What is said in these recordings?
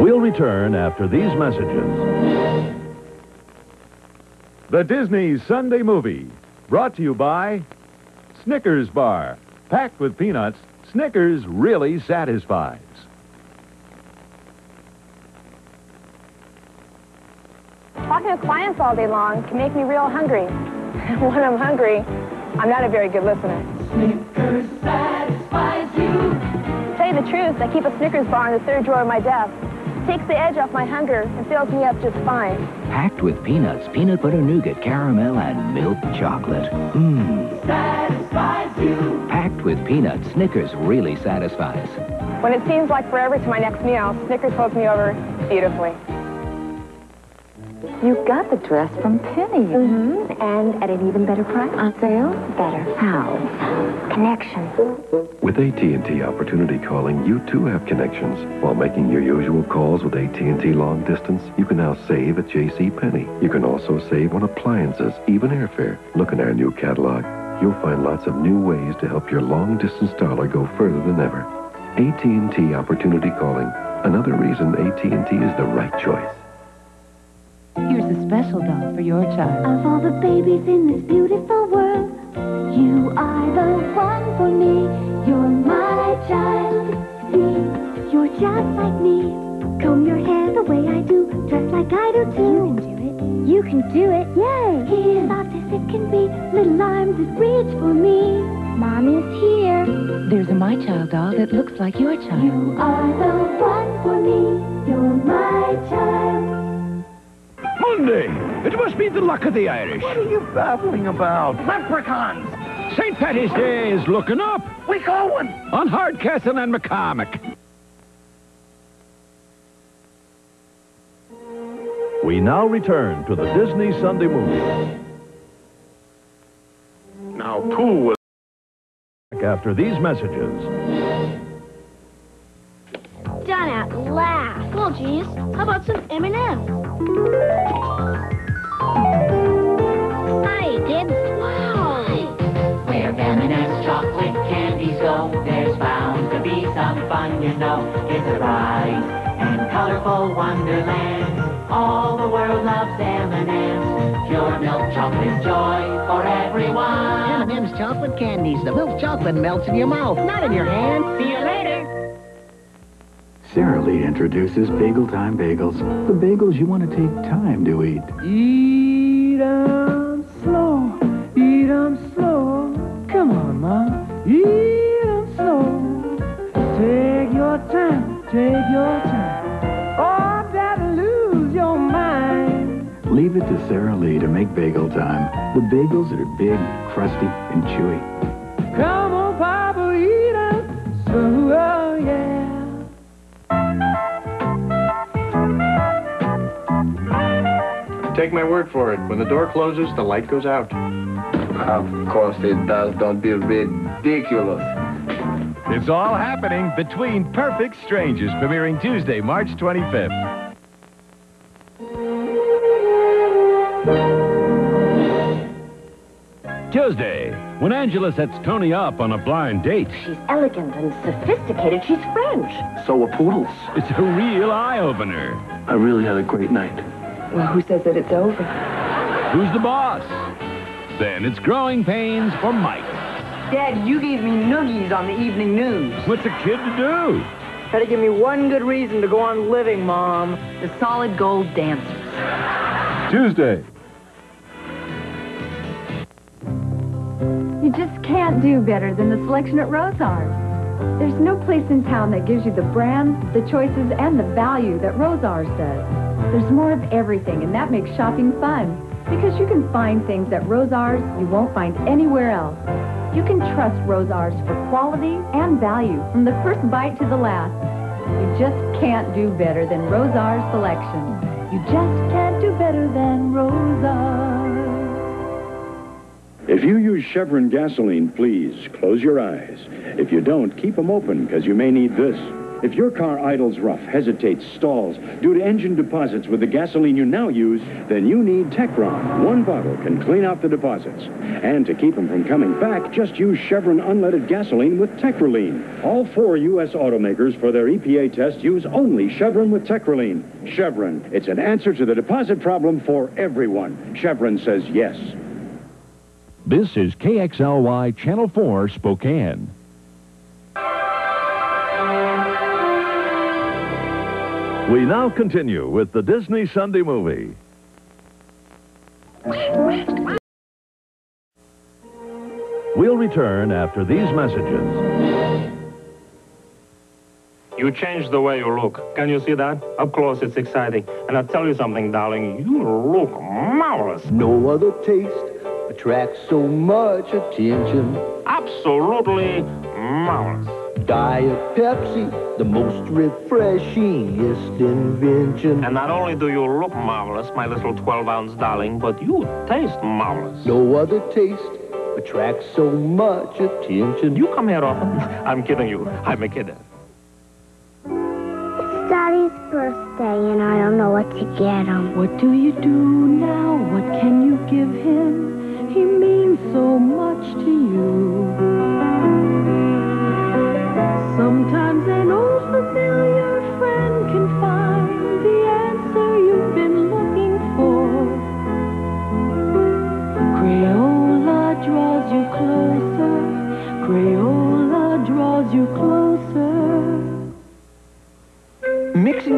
We'll return after these messages. The Disney Sunday Movie, brought to you by Snickers Bar. Packed with peanuts, Snickers really satisfies. Talking to clients all day long can make me real hungry. when I'm hungry, I'm not a very good listener. Snickers satisfies you. To tell you the truth, I keep a Snickers bar in the third drawer of my desk. Takes the edge off my hunger and fills me up just fine. Packed with peanuts, peanut butter nougat, caramel, and milk chocolate. Mmm. Satisfies you. Packed with peanuts, Snickers really satisfies. When it seems like forever to my next meal, Snickers holds me over beautifully. You got the dress from Penney. Mm-hmm. And at an even better price. On sale? Better. How? Connection. With AT&T Opportunity Calling, you too have connections. While making your usual calls with AT&T Long Distance, you can now save at J.C. Penney. You can also save on appliances, even airfare. Look in our new catalog. You'll find lots of new ways to help your long-distance dollar go further than ever. AT&T Opportunity Calling. Another reason AT&T is the right choice. Here's a special doll for your child. Of all the babies in this beautiful world, you are the one for me. You're my child. See, you're just like me. Comb your hair the way I do, dress like I do too. You can do it. You can do it. Yay! He's soft as it can be, little arms that reach for me. Mommy's here. There's a My Child doll that looks like your child. You are the one for me. You're my child. Monday! It must be the luck of the Irish. What are you babbling about? Leprechauns! St. Patty's Day is looking up. We call going! On Hardcastle and McCormick. We now return to the Disney Sunday Movie. Now, two After these messages. Done at last. Well, geez, how about some M&M? Hi, kids. Wow. Where M&M's chocolate candies go, there's bound to be some fun, you know. It's a bright and colorful wonderland. All the world loves M&M's. Pure milk chocolate joy for everyone. M&M's chocolate candies. The milk chocolate melts in your mouth, not in your hand. See you later. Lee introduces Bagel Time Bagels. The bagels you want to take time to eat. Eat 'em slow, eat 'em slow. Come on, Mom, eat 'em slow. Take your time, take your time. Or that'll lose your mind. Leave it to Sara Lee to make Bagel Time. The bagels that are big, crusty, and chewy. Come Take my word for it. When the door closes, the light goes out. Of course it does. Don't be ridiculous. It's all happening between Perfect Strangers, premiering Tuesday, March 25th. Tuesday, when Angela sets Tony up on a blind date. She's elegant and sophisticated. She's French. So are poodles. It's a real eye-opener. I really had a great night. Well, who says that it's over? Who's the boss? Then it's growing pains for Mike. Dad, you gave me noogies on the evening news. What's a kid to do? Try to give me one good reason to go on living, Mom. The solid gold dancers. Tuesday. You just can't do better than the selection at Rosauers. There's no place in town that gives you the brands, the choices, and the value that Rosauers does. There's more of everything, and that makes shopping fun. Because you can find things at Rosauers you won't find anywhere else. You can trust Rosauers for quality and value from the first bite to the last. You just can't do better than Rosauers selection. You just can't do better than Rosauers. If you use Chevron gasoline, please close your eyes. If you don't, keep them open because you may need this. If your car idles rough, hesitates, stalls due to engine deposits with the gasoline you now use, then you need Techron. One bottle can clean out the deposits. And to keep them from coming back, just use Chevron unleaded gasoline with Techroline. All four U.S. automakers for their EPA test use only Chevron with Techroline. Chevron, it's an answer to the deposit problem for everyone. Chevron says yes. This is KXLY Channel 4 Spokane. We now continue with the Disney Sunday movie. We'll return after these messages. You changed the way you look. Can you see that? Up close, it's exciting. And I'll tell you something, darling. You look marvelous. No other taste attracts so much attention. Absolutely marvelous. Diet Pepsi, the most refreshingest invention. And not only do you look marvelous, my little 12-ounce darling, but you taste marvelous. No other taste attracts so much attention. You come here often? I'm kidding you. I'm a kid. It's Daddy's birthday, and I don't know what to get him. What do you do now? What can you give him? He means so much to you. Sometimes an old familiar friend can find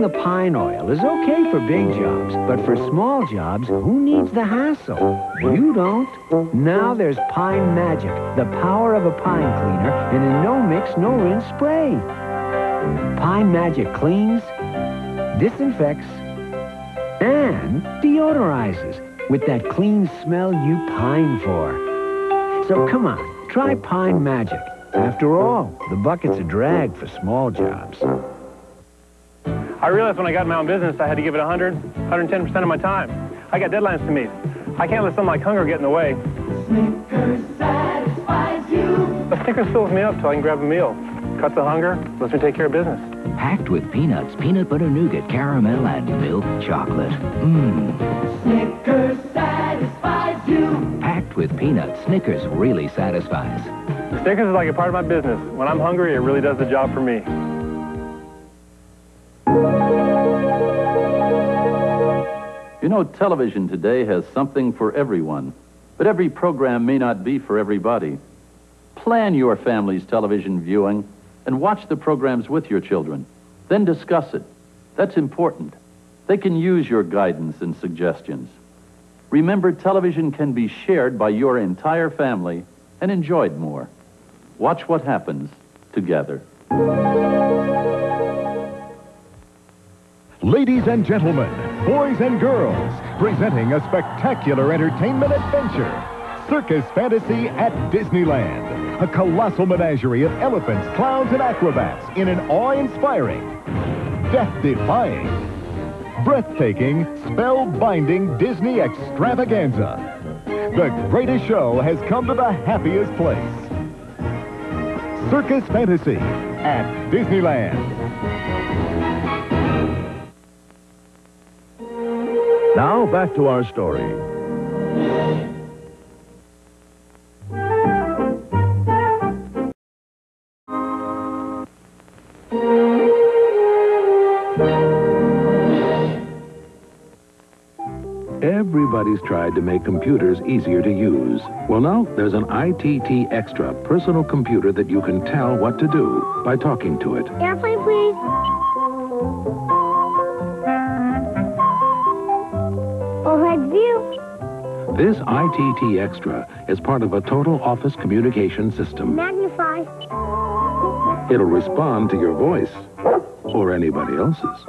Mixing the pine oil is okay for big jobs, but for small jobs, who needs the hassle? You don't. Now there's Pine Magic, the power of a pine cleaner in a no-mix, no-rinse spray. Pine Magic cleans, disinfects, and deodorizes with that clean smell you pine for. So come on, try Pine Magic. After all, the bucket's a drag for small jobs. I realized when I got my own business, I had to give it 100, 110% of my time. I got deadlines to meet. I can't let something like hunger get in the way. Snickers satisfies you. A Snickers fills me up till I can grab a meal. Cuts the hunger, lets me take care of business. Packed with peanuts, peanut butter nougat, caramel, and milk chocolate. Mmm. Snickers satisfies you. Packed with peanuts, Snickers really satisfies. Snickers is like a part of my business. When I'm hungry, it really does the job for me. Know, television today has something for everyone, but every program may not be for everybody. Plan your family's television viewing and watch the programs with your children. Then discuss it. That's important. They can use your guidance and suggestions. Remember, television can be shared by your entire family and enjoyed more. Watch what happens together. Ladies and gentlemen, boys and girls, presenting a spectacular entertainment adventure. Circus Fantasy at Disneyland. A colossal menagerie of elephants, clowns, and acrobats in an awe-inspiring, death-defying, breathtaking, spell-binding Disney extravaganza. The greatest show has come to the happiest place. Circus Fantasy at Disneyland. Now back to our story. Everybody's tried to make computers easier to use. Well, now there's an ITT XTRA personal computer that you can tell what to do by talking to it. Airplane, please. View. This ITT XTRA is part of a total office communication system. Magnify. It'll respond to your voice or anybody else's.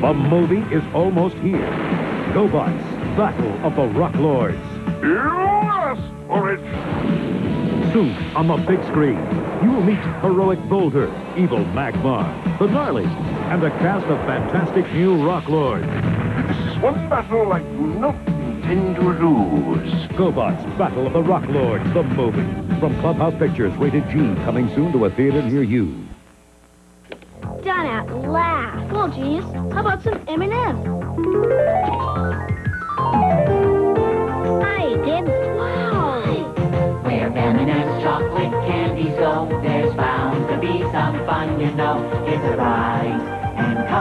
The movie is almost here. GoBots, Battle of the Rock Lords. Yes, Orange. Soon, on the big screen, you will meet Heroic Boulder, Evil Magmar, the Gnarly, and a cast of fantastic new Rock Lords. This is one battle like nothing lose. GoBots Battle of the Rock Lords, the movie. From Clubhouse Pictures, rated G, coming soon to a theater near you. Done at last. Well, genius, how about some M&M's?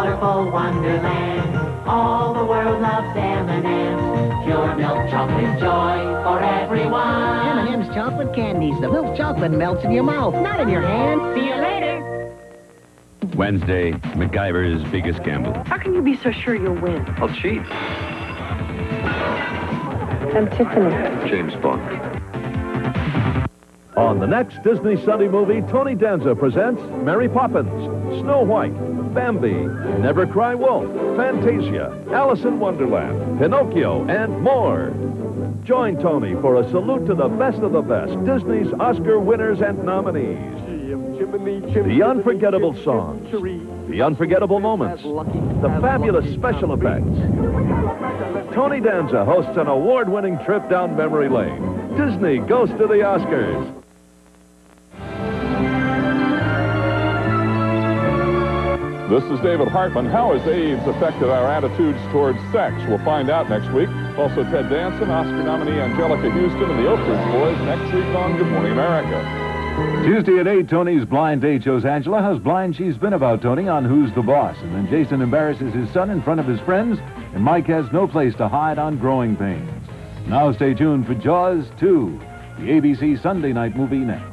Colorful wonderland. All the world loves M&M's. Pure milk chocolate joy for everyone. M&M's chocolate candies. The milk chocolate melts in your mouth, not in your hand. See you later. Wednesday, MacGyver's biggest gamble. How can you be so sure you'll win? I'll cheat. I'm Tiffany. James Bond. On the next Disney Sunday movie, Tony Danza presents Mary Poppins, Snow White, Bambi, Never Cry Wolf, Fantasia, Alice in Wonderland, Pinocchio, and more. Join Tony for a salute to the best of the best Disney's Oscar winners and nominees. The unforgettable songs, the unforgettable moments, the fabulous special effects. Tony Danza hosts an award-winning trip down memory lane. Disney goes to the Oscars. This is David Hartman. How has AIDS affected our attitudes towards sex? We'll find out next week. Also, Ted Danson, Oscar nominee Anjelica Huston, and the Oak Ridge Boys next week on Good Morning America. Tuesday at 8, Tony's Blind Date shows Angela how blind she's been about Tony on Who's the Boss. And then Jason embarrasses his son in front of his friends, and Mike has no place to hide on Growing Pains. Now stay tuned for Jaws 2, the ABC Sunday night movie next.